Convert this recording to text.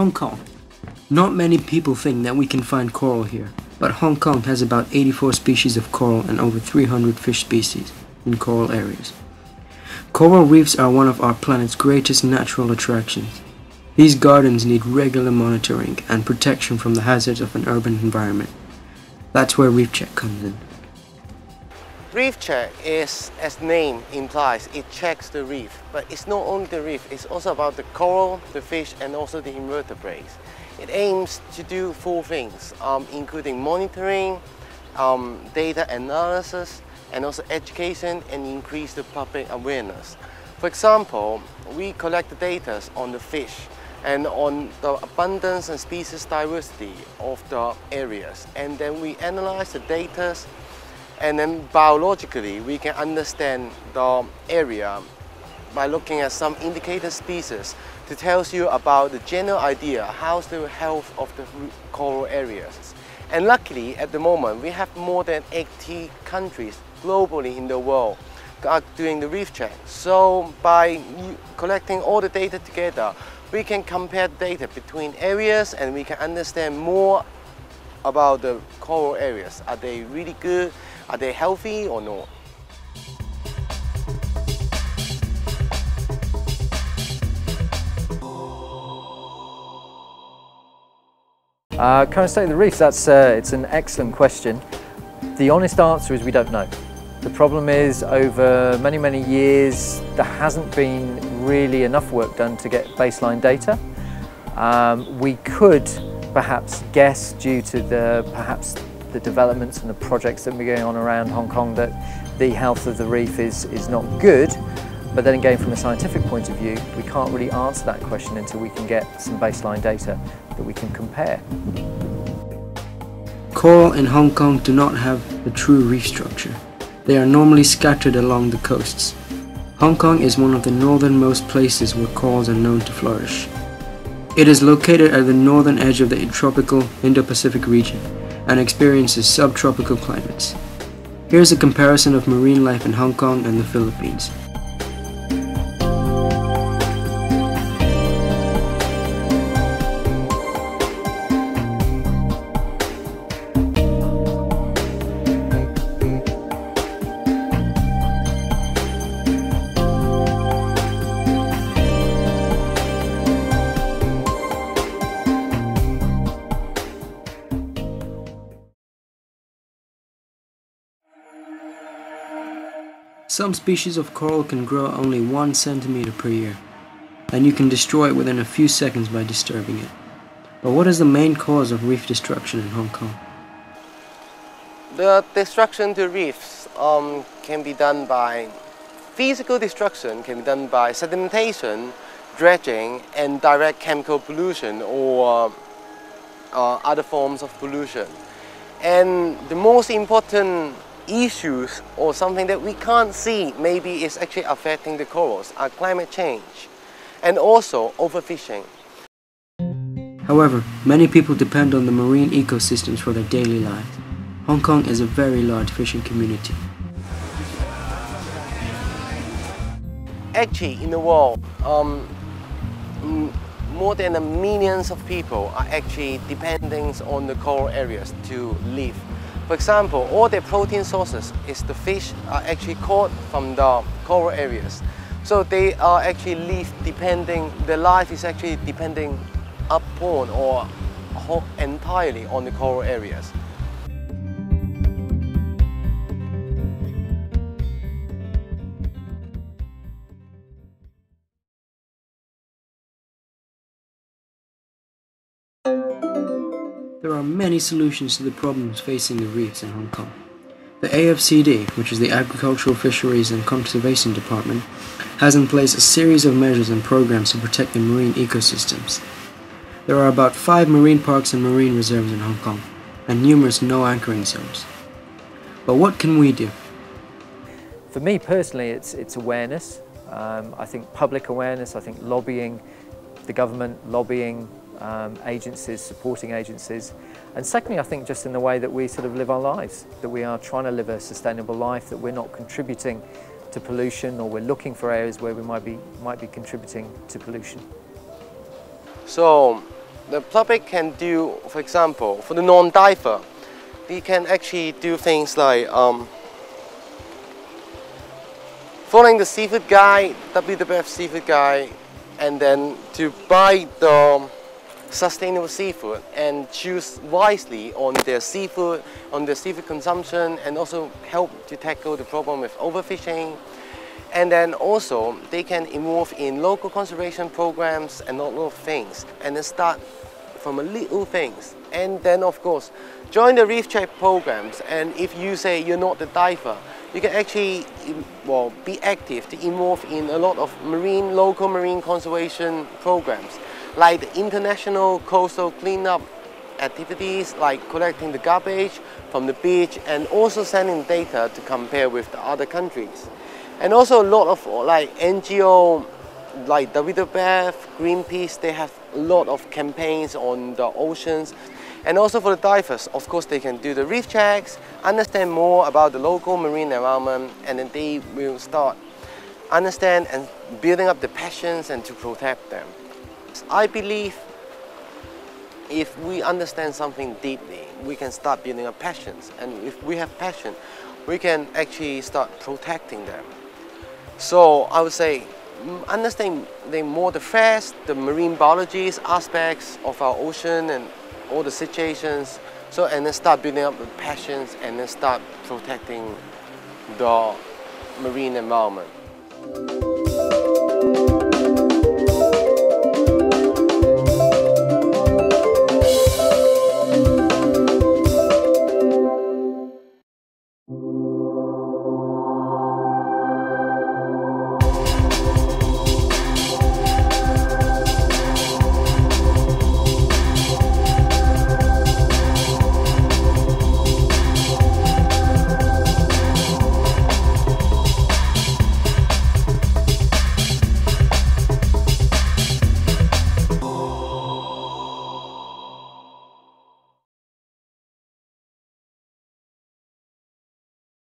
Hong Kong. Not many people think that we can find coral here, but Hong Kong has about 84 species of coral and over 300 fish species in coral areas. Coral reefs are one of our planet's greatest natural attractions. These gardens need regular monitoring and protection from the hazards of an urban environment. That's where Reef Check comes in. Reef check is, as name implies, it checks the reef. But it's not only the reef, it's also about the coral, the fish, and also the invertebrates. It aims to do four things, um, including monitoring, um, data analysis, and also education and increase the public awareness. For example, we collect the data on the fish and on the abundance and species diversity of the areas. And then we analyze the data and then biologically, we can understand the area by looking at some indicator species to tell you about the general idea, how's the health of the coral areas. And luckily, at the moment, we have more than 80 countries globally in the world are doing the reef check. So by collecting all the data together, we can compare data between areas and we can understand more about the coral areas. Are they really good? Are they healthy or not? Uh, current state of the reefs, that's, uh, it's an excellent question. The honest answer is we don't know. The problem is over many, many years, there hasn't been really enough work done to get baseline data. Um, we could perhaps guess due to the perhaps the developments and the projects that are going on around Hong Kong that the health of the reef is, is not good. But then again, from a scientific point of view, we can't really answer that question until we can get some baseline data that we can compare. Coral in Hong Kong do not have a true reef structure. They are normally scattered along the coasts. Hong Kong is one of the northernmost places where corals are known to flourish. It is located at the northern edge of the tropical Indo-Pacific region and experiences subtropical climates. Here's a comparison of marine life in Hong Kong and the Philippines. Some species of coral can grow only 1 centimeter per year, and you can destroy it within a few seconds by disturbing it. But what is the main cause of reef destruction in Hong Kong? The destruction to reefs um, can be done by physical destruction, can be done by sedimentation, dredging, and direct chemical pollution or uh, other forms of pollution. And the most important issues or something that we can't see maybe is actually affecting the corals are climate change and also overfishing. However, many people depend on the marine ecosystems for their daily lives. Hong Kong is a very large fishing community. Actually, in the world, um, more than a millions of people are actually depending on the coral areas to live. For example, all the protein sources is the fish are actually caught from the coral areas. So they are actually live depending, their life is actually depending upon or entirely on the coral areas. There are many solutions to the problems facing the reefs in Hong Kong. The AFCD, which is the Agricultural Fisheries and Conservation Department, has in place a series of measures and programs to protect the marine ecosystems. There are about five marine parks and marine reserves in Hong Kong, and numerous no anchoring zones. But what can we do? For me personally, it's, it's awareness. Um, I think public awareness, I think lobbying, the government lobbying um, agencies, supporting agencies. And secondly, I think just in the way that we sort of live our lives, that we are trying to live a sustainable life, that we're not contributing to pollution or we're looking for areas where we might be, might be contributing to pollution. So the public can do, for example, for the non-diver, they can actually do things like um, following the seafood guide, WWF seafood guide, and then to buy the sustainable seafood and choose wisely on their seafood, on their seafood consumption, and also help to tackle the problem with overfishing. And then also they can involve in local conservation programs and a lot of things, and then start from a little things. And then of course, join the reef check programs. And if you say you're not the diver, you can actually well, be active to involve in a lot of marine, local marine conservation programs, like the international coastal cleanup activities, like collecting the garbage from the beach and also sending data to compare with the other countries. And also a lot of like NGO, like WWF, Greenpeace, they have a lot of campaigns on the oceans and also for the divers, of course, they can do the reef checks, understand more about the local marine environment, and then they will start understand and building up the passions and to protect them. I believe if we understand something deeply, we can start building up passions. And if we have passion, we can actually start protecting them. So I would say mm, understanding more the threats, the marine biology aspects of our ocean and all the situations. So, and then start building up the passions and then start protecting the marine environment.